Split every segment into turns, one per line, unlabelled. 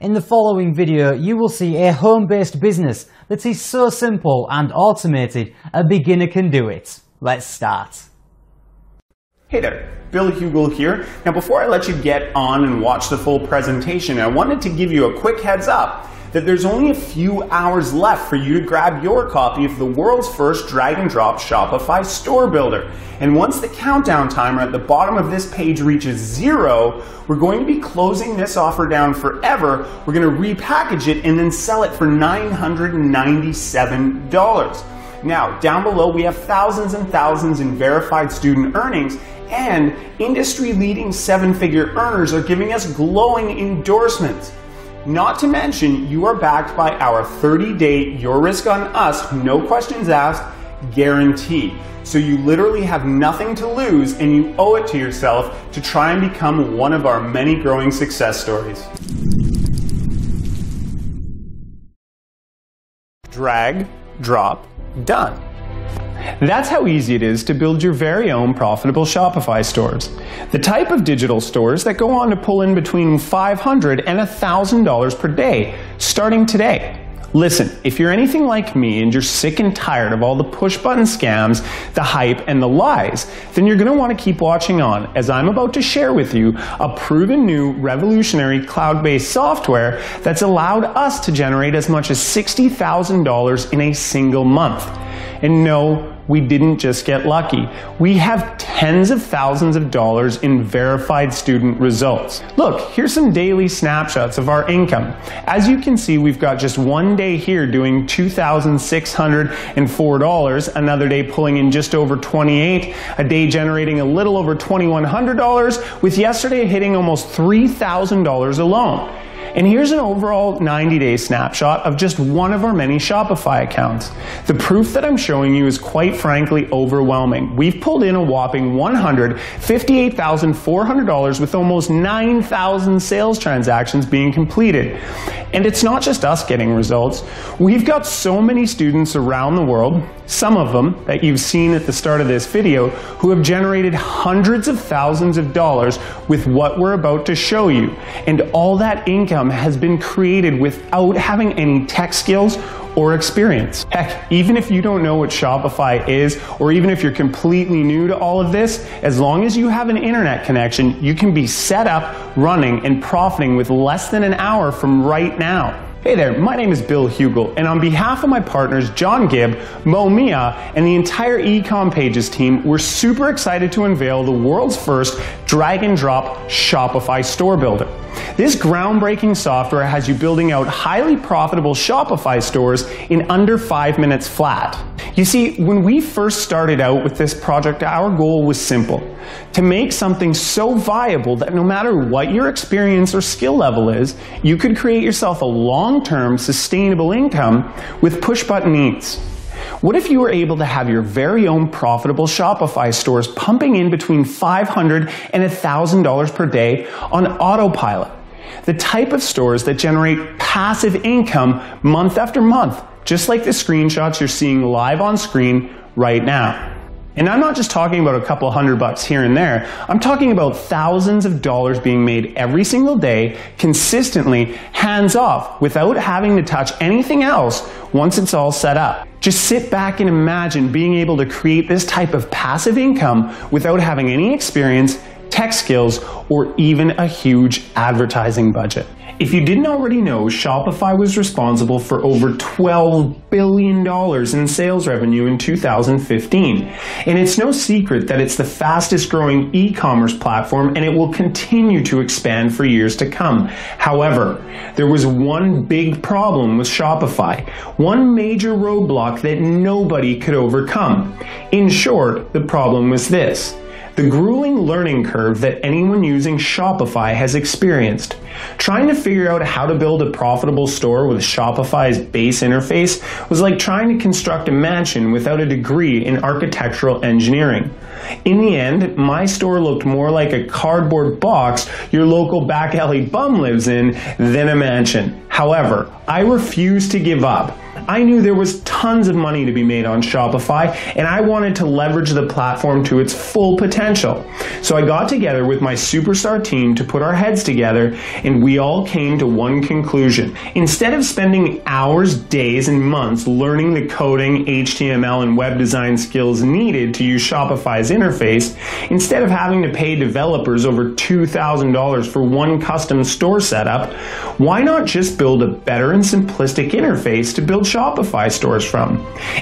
In the following video, you will see a home-based business that is so simple and automated, a beginner can do it. Let's start.
Hey there, Bill Hugel here. Now before I let you get on and watch the full presentation, I wanted to give you a quick heads up that there's only a few hours left for you to grab your copy of the world's first drag and drop Shopify store builder. And once the countdown timer at the bottom of this page reaches zero, we're going to be closing this offer down forever. We're going to repackage it and then sell it for $997. Now, down below, we have thousands and thousands in verified student earnings, and industry leading seven figure earners are giving us glowing endorsements. Not to mention, you are backed by our 30 day Your Risk on Us, no questions asked guarantee. So you literally have nothing to lose and you owe it to yourself to try and become one of our many growing success stories. Drag, drop, done. That's how easy it is to build your very own profitable Shopify stores. The type of digital stores that go on to pull in between 500 and $1,000 per day, starting today. Listen, if you're anything like me and you're sick and tired of all the push button scams, the hype, and the lies, then you're going to want to keep watching on as I'm about to share with you a proven new revolutionary cloud based software that's allowed us to generate as much as $60,000 in a single month. And no, we didn't just get lucky. We have tens of thousands of dollars in verified student results. Look, here's some daily snapshots of our income. As you can see, we've got just one day here doing $2,604, another day pulling in just over 28, a day generating a little over $2,100, with yesterday hitting almost $3,000 alone. And here's an overall 90 day snapshot of just one of our many Shopify accounts. The proof that I'm showing you is quite frankly overwhelming. We've pulled in a whopping $158,400 with almost 9,000 sales transactions being completed. And it's not just us getting results. We've got so many students around the world, some of them that you've seen at the start of this video, who have generated hundreds of thousands of dollars with what we're about to show you. And all that income Um, has been created without having any tech skills or experience. Heck, even if you don't know what Shopify is, or even if you're completely new to all of this, as long as you have an internet connection, you can be set up, running, and profiting with less than an hour from right now. Hey there, my name is Bill Hugel, and on behalf of my partners John Gibb, Mo Mia, and the entire Ecom Pages team, we're super excited to unveil the world's first drag and drop Shopify store builder. This groundbreaking software has you building out highly profitable Shopify stores in under five minutes flat. You see, when we first started out with this project, our goal was simple to make something so viable that no matter what your experience or skill level is, you could create yourself a long term sustainable income with push button ease. What if you were able to have your very own profitable Shopify stores pumping in between 500 and $1,000 per day on autopilot? The type of stores that generate passive income month after month, just like the screenshots you're seeing live on screen right now. And I'm not just talking about a couple hundred bucks here and there. I'm talking about thousands of dollars being made every single day, consistently, hands off, without having to touch anything else once it's all set up. Just sit back and imagine being able to create this type of passive income without having any experience, tech skills, or even a huge advertising budget. If you didn't already know, Shopify was responsible for over $12 billion in sales revenue in 2015. And it's no secret that it's the fastest growing e commerce platform and it will continue to expand for years to come. However, there was one big problem with Shopify, one major roadblock that nobody could overcome. In short, the problem was this the grueling learning curve that anyone using Shopify has experienced. Trying to figure out how to build a profitable store with Shopify's base interface was like trying to construct a mansion without a degree in architectural engineering. In the end, my store looked more like a cardboard box your local back alley bum lives in than a mansion. However, I refused to give up. I knew there was tons of money to be made on Shopify and I wanted to leverage the platform to its full potential. So I got together with my superstar team to put our heads together and we all came to one conclusion. Instead of spending hours, days, and months learning the coding, HTML, and web design skills needed to use Shopify's interface, instead of having to pay developers over $2,000 for one custom store setup, why not just build a better and simplistic interface to build Shopify stores from?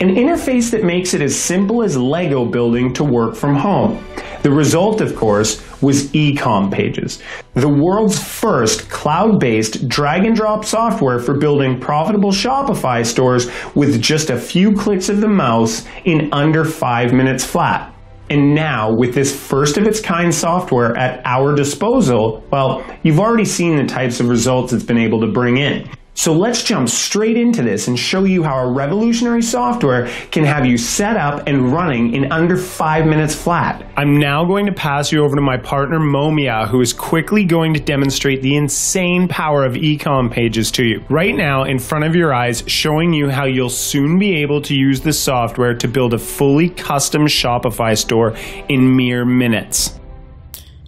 An interface that makes it as simple as Lego building to work from home. The result, of course, was Ecom Pages, the world's first cloud-based drag and drop software for building profitable Shopify stores with just a few clicks of the mouse in under five minutes flat. And now, with this first of its kind software at our disposal, well, you've already seen the types of results it's been able to bring in. So let's jump straight into this and show you how a revolutionary software can have you set up and running in under five minutes flat. I'm now going to pass you over to my partner Momia, who is quickly going to demonstrate the insane power of ecom pages to you. Right now, in front of your eyes, showing you how you'll soon be able to use this software to build a fully custom Shopify store in mere minutes.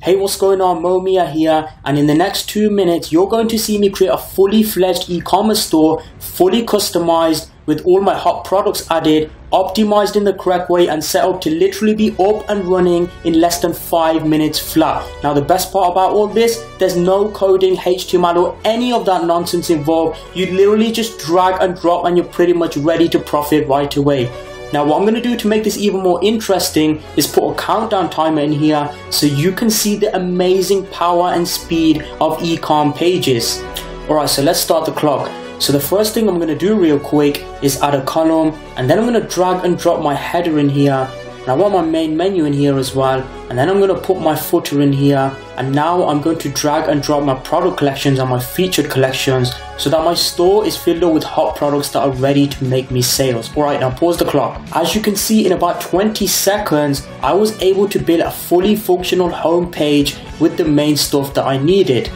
Hey, what's going on? Momia here, and in the next two minutes, you're going to see me create a fully fledged e-commerce store, fully customized with all my hot products added, optimized in the correct way, and set up to literally be up and running in less than five minutes flat. Now, the best part about all this, there's no coding, HTML, or any of that nonsense involved. You literally just drag and drop, and you're pretty much ready to profit right away. Now what I'm going to do to make this even more interesting is put a countdown timer in here so you can see the amazing power and speed of ecom pages. Alright, so let's start the clock. So the first thing I'm going to do real quick is add a column and then I'm going to drag and drop my header in here and I want my main menu in here as well and then I'm going to put my footer in here and now I'm going to drag and drop my product collections and my featured collections so that my store is filled up with hot products that are ready to make me sales. Alright now pause the clock. As you can see in about 20 seconds I was able to build a fully functional home page with the main stuff that I needed.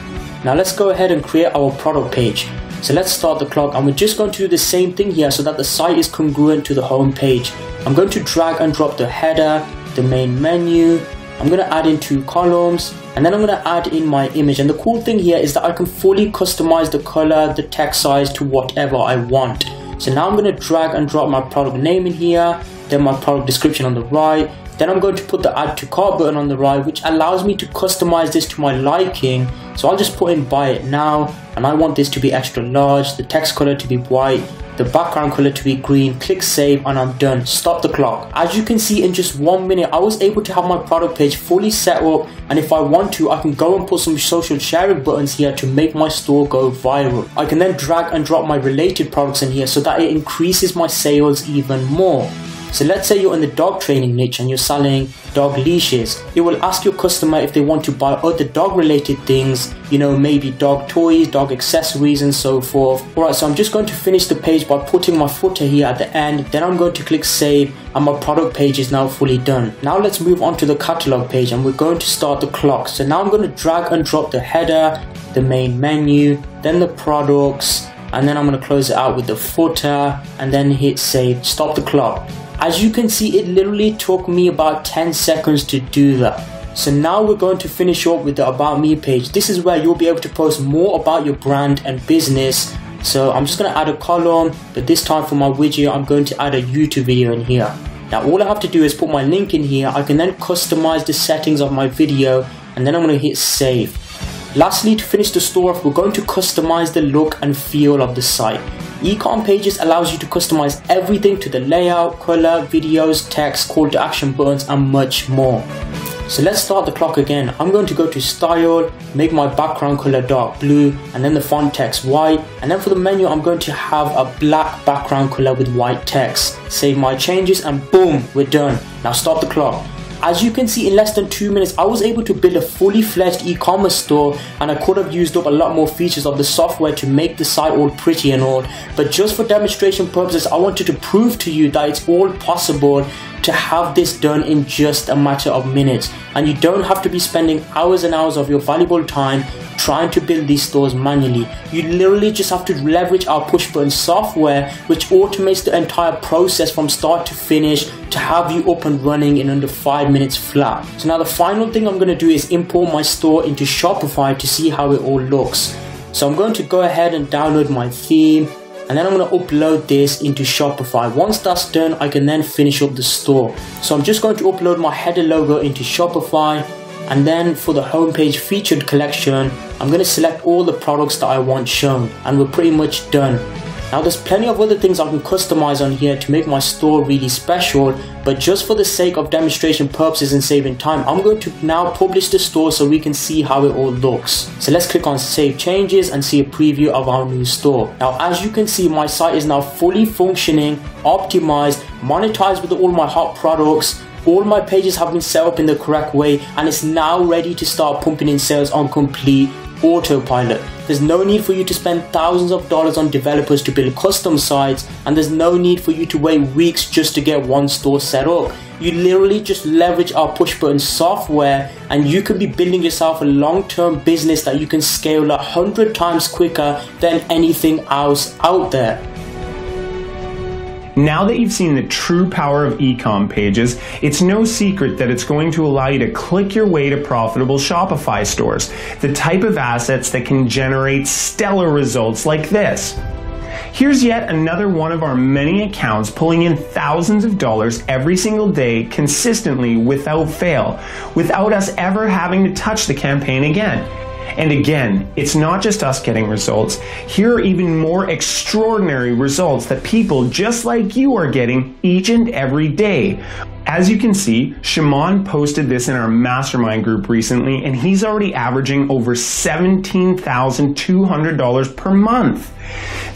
Now let's go ahead and create our product page. So let's start the clock and we're just going to do the same thing here so that the site is congruent to the home page. I'm going to drag and drop the header, the main menu, I'm going to add in two columns and then I'm going to add in my image and the cool thing here is that I can fully customize the color, the text size to whatever I want. So now I'm going to drag and drop my product name in here, then my product description on the right, then I'm going to put the add to cart button on the right which allows me to customize this to my liking. So I'll just put in buy it now and I want this to be extra large, the text color to be white, the background color to be green, click save and I'm done. Stop the clock. As you can see in just one minute I was able to have my product page fully set up and if I want to I can go and put some social sharing buttons here to make my store go viral. I can then drag and drop my related products in here so that it increases my sales even more. So let's say you're in the dog training niche and you're selling dog leashes. It will ask your customer if they want to buy other dog related things, you know, maybe dog toys, dog accessories and so forth. Alright, so I'm just going to finish the page by putting my footer here at the end. Then I'm going to click save and my product page is now fully done. Now let's move on to the catalog page and we're going to start the clock. So now I'm going to drag and drop the header, the main menu, then the products, and then I'm going to close it out with the footer and then hit save, stop the clock. As you can see, it literally took me about 10 seconds to do that. So now we're going to finish up with the about me page. This is where you'll be able to post more about your brand and business. So I'm just going to add a column, but this time for my widget, I'm going to add a YouTube video in here. Now all I have to do is put my link in here. I can then customize the settings of my video and then I'm going to hit save. Lastly, to finish the store off, we're going to customize the look and feel of the site. Ecom Pages allows you to customize everything to the layout, color, videos, text, call to action buttons, and much more. So let's start the clock again. I'm going to go to style, make my background color dark blue, and then the font text white. And then for the menu, I'm going to have a black background color with white text. Save my changes and boom, we're done. Now stop the clock. As you can see in less than 2 minutes I was able to build a fully fledged e-commerce store and I could have used up a lot more features of the software to make the site all pretty and all. But just for demonstration purposes I wanted to prove to you that it's all possible to have this done in just a matter of minutes. And you don't have to be spending hours and hours of your valuable time trying to build these stores manually. You literally just have to leverage our push button software, which automates the entire process from start to finish to have you up and running in under 5 minutes flat. So now the final thing I'm going to do is import my store into Shopify to see how it all looks. So I'm going to go ahead and download my theme and then I'm going to upload this into Shopify. Once that's done, I can then finish up the store. So I'm just going to upload my header logo into Shopify and then for the homepage featured collection, I'm going to select all the products that I want shown and we're pretty much done. Now there's plenty of other things I can customize on here to make my store really special, but just for the sake of demonstration purposes and saving time, I'm going to now publish the store so we can see how it all looks. So let's click on save changes and see a preview of our new store. Now as you can see, my site is now fully functioning, optimized, monetized with all my hot products, all my pages have been set up in the correct way and it's now ready to start pumping in sales on complete autopilot. There's no need for you to spend thousands of dollars on developers to build custom sites, and there's no need for you to wait weeks just to get one store set up. You literally just leverage our push button software, and you could be building yourself a long term business that you can scale a hundred times quicker than anything else out there.
Now that you've seen the true power of ecom pages, it's no secret that it's going to allow you to click your way to profitable Shopify stores, the type of assets that can generate stellar results like this. Here's yet another one of our many accounts pulling in thousands of dollars every single day consistently without fail, without us ever having to touch the campaign again. And again, it's not just us getting results. Here are even more extraordinary results that people just like you are getting each and every day. As you can see, Shimon posted this in our mastermind group recently, and he's already averaging over $17,200 per month.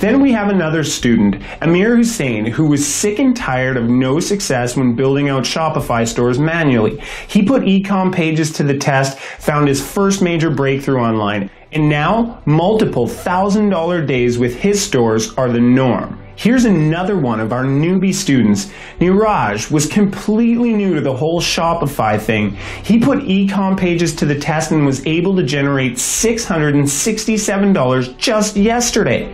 Then we have another student, Amir Hussein, who was sick and tired of no success when building out Shopify stores manually. He put ecom pages to the test, found his first major breakthrough online, and now multiple thousand dollar days with his stores are the norm. Here's another one of our newbie students. Niraj was completely new to the whole Shopify thing. He put ecom pages to the test and was able to generate $667 just yesterday.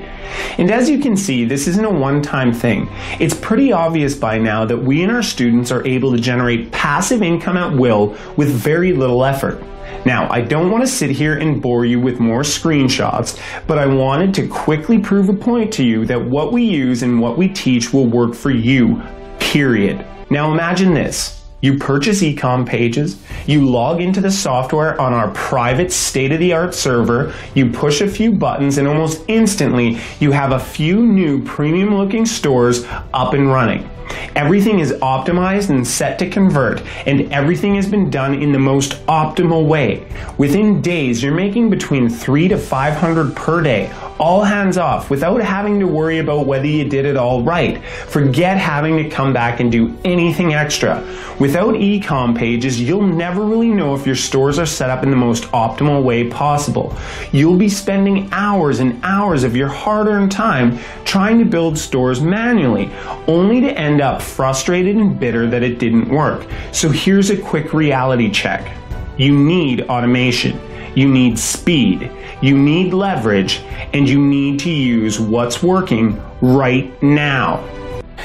And as you can see, this isn't a one-time thing. It's pretty obvious by now that we and our students are able to generate passive income at will with very little effort. Now, I don't want to sit here and bore you with more screenshots, but I wanted to quickly prove a point to you that what we use and what we teach will work for you, period. Now imagine this. You purchase ecom pages, you log into the software on our private state-of-the-art server, you push a few buttons and almost instantly you have a few new premium looking stores up and running. Everything is optimized and set to convert, and everything has been done in the most optimal way. Within days, you're making between 3 to 500 per day, all hands off, without having to worry about whether you did it all right. Forget having to come back and do anything extra. Without ecom pages, you'll never really know if your stores are set up in the most optimal way possible. You'll be spending hours and hours of your hard-earned time trying to build stores manually, only to end up frustrated and bitter that it didn't work. So here's a quick reality check. You need automation. You need speed. You need leverage. And you need to use what's working right now.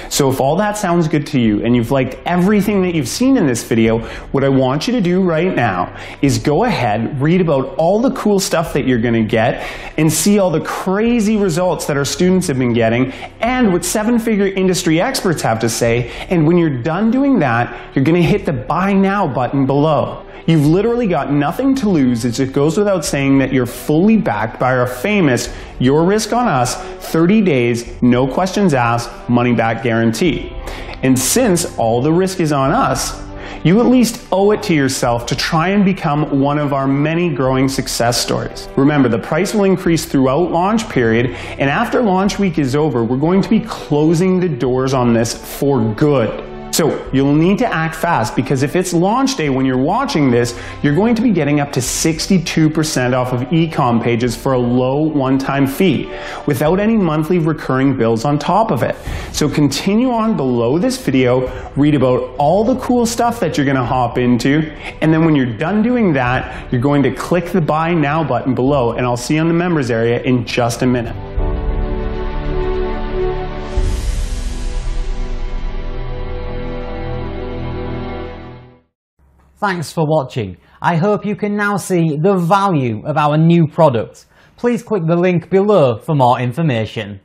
So if all that sounds good to you and you've liked everything that you've seen in this video, what I want you to do right now is go ahead, read about all the cool stuff that you're going to get and see all the crazy results that our students have been getting and what seven-figure industry experts have to say. And when you're done doing that, you're going to hit the buy now button below. You've literally got nothing to lose. It goes without saying that you're fully backed by our famous Your Risk on Us 30 days, no questions asked, money back guarantee. And since all the risk is on us, you at least owe it to yourself to try and become one of our many growing success stories. Remember, the price will increase throughout launch period, and after launch week is over, we're going to be closing the doors on this for good. So you'll need to act fast because if it's launch day when you're watching this, you're going to be getting up to 62% off of ecom pages for a low one-time fee without any monthly recurring bills on top of it. So continue on below this video, read about all the cool stuff that you're gonna hop into, and then when you're done doing that, you're going to click the buy now button below, and I'll see you on the members area in just a minute.
Thanks for watching. I hope you can now see the value of our new product. Please click the link below for more information.